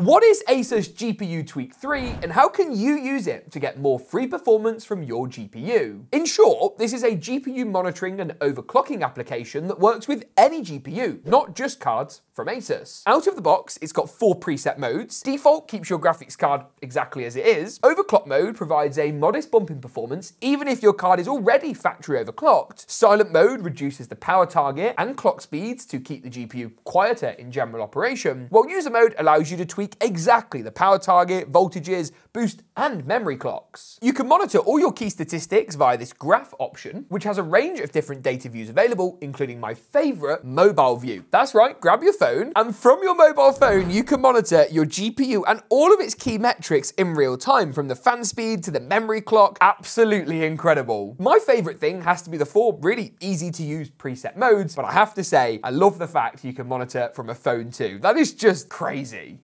What is Asus GPU Tweak 3 and how can you use it to get more free performance from your GPU? In short, this is a GPU monitoring and overclocking application that works with any GPU, not just cards from Asus. Out of the box, it's got four preset modes. Default keeps your graphics card exactly as it is. Overclock mode provides a modest bump in performance, even if your card is already factory overclocked. Silent mode reduces the power target and clock speeds to keep the GPU quieter in general operation, while user mode allows you to tweak exactly the power target, voltages, boost, and memory clocks. You can monitor all your key statistics via this graph option, which has a range of different data views available, including my favorite mobile view. That's right, grab your phone, and from your mobile phone, you can monitor your GPU and all of its key metrics in real time, from the fan speed to the memory clock. Absolutely incredible. My favorite thing has to be the four really easy to use preset modes, but I have to say, I love the fact you can monitor from a phone too. That is just crazy.